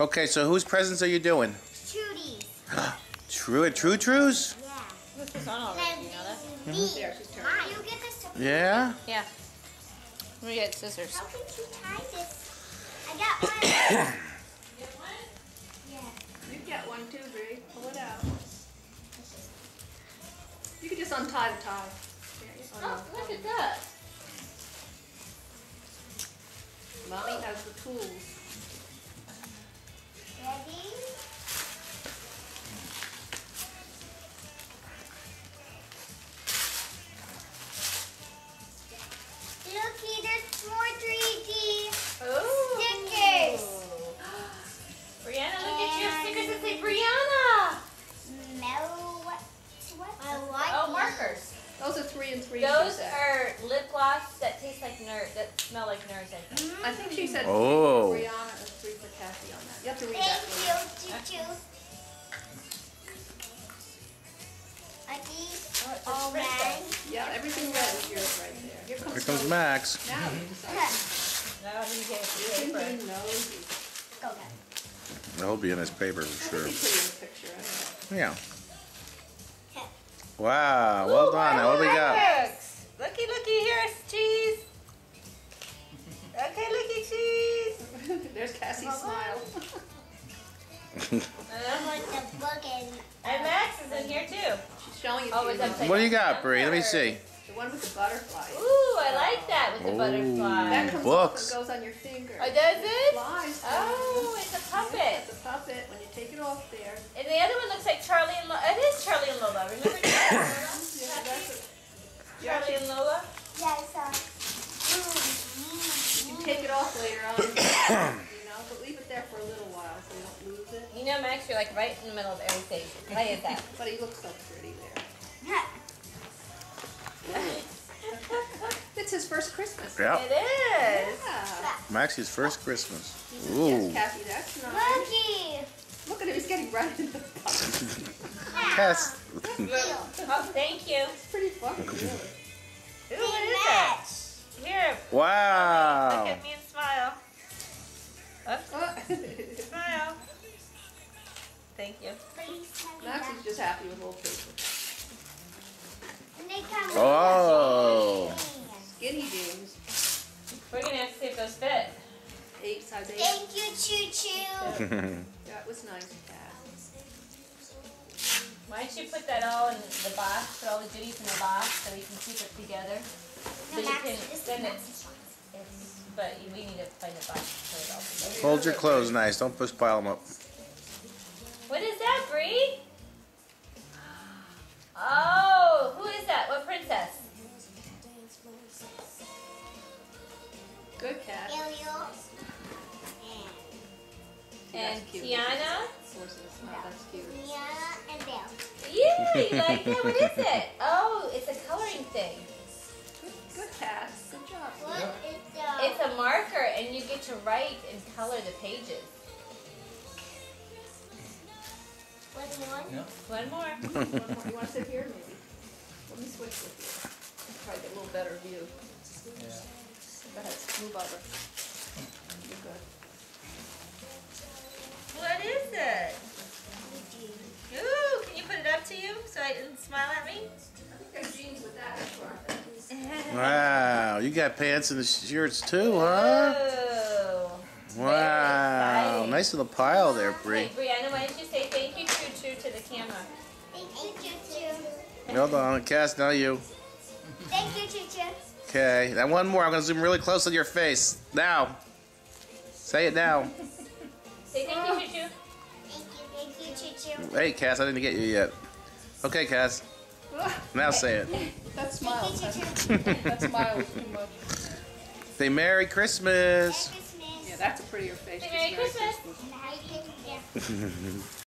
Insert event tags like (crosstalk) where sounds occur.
Okay, so whose presents are you doing? Trudy's. (gasps) True and True Trues? Yeah. This is on already, you know that? These. There, she's turning. Mom, you get this to Yeah? Yeah. Let me get scissors. How can you tie this? I got one. (coughs) yeah. You get one too, Bree. Pull it out. You can just untie the tie. Oh, look at that. Mommy has the tools. Those are three and three. Those are lip gloss that taste like nerd, that smell like nerds, I think. I think she said Oh. Brianna and three for Kathy on that. You have to read that. Thank please. you, Choo Choo. Are Oh, all red? Yeah, everything red is yours right there. Here comes, Here comes Max. Now you decide. No, I didn't get Isn't a he paper. nosy? Go back. That'll be in his paper for sure. he put it in the picture. Yeah. Wow, well done. Now what do we got? And And Max is in here too. She's showing it Oh, to you. What do you got, Bree? Let me see. The one with the butterfly. Ooh, I like that with the Oh. butterfly. That comes Books. off and goes on your finger. Oh, does it? Flies. Oh, it's a puppet. It's a puppet. When you take it off there. And the other one looks like Charlie and Lola. It is Charlie and Lola. Remember you're like right in the middle of everything. Why is that? (laughs) But he looks so pretty there. (laughs) It's his first Christmas. Yeah. It is. Yeah. Maxie's first Christmas. Yes, Ooh. Kathy, that's nice. Looky. Look at him, he's getting right in the bucket. Cass. (laughs) Oh, thank you. It's pretty funny, really. Ooh, what is that? Here, Wow. Max that. is just happy with little paper. And they come with Oh. Skinny jeans, We're gonna have to see if those fit. eight size eight. Thank you, Choo Choo. That was nice, Kat. Why don't you put that all in the box, put all the goodies in the box so you can keep it together? So you can, this is then it's, it's, but we need to find the box to put it all together. Hold your clothes nice. Don't push pile them up. Princess? Good cat. Ariel. And Tiana? Of course that's cute. And and Belle. Yeah, you like that? What is it? (laughs) Oh, it's a coloring thing. Good, good cat. Good job. What is the... It's a marker, and you get to write and color the pages. What one? One more. One more. You want to sit here, maybe? Let me switch with you. Try to get a little better view. Go ahead, move over. You're good. What is it? Ooh, can you put it up to you so I can smile at me? I think there's jeans with that as. Wow. You got pants and the shirts too, huh? Oh. Wow. Nice little pile there, Hey, Bree. Brianna, why don't you say you, Choo Choo. Well done. Cass, now you. Thank you, Choo Choo. Okay. Now one more. I'm going to zoom really close on your face. Now. Say it now. Say thank you, Choo Choo. Thank you, thank you, Choo Choo. Hey, Cass, I didn't get you yet. Okay, Cass. Now say it. That smile. Thank you, That, Choo Choo. (laughs) that smile was too much. Say Merry Christmas. Merry Christmas. Yeah, that's a prettier face. Say Merry Christmas. Merry Christmas. (laughs)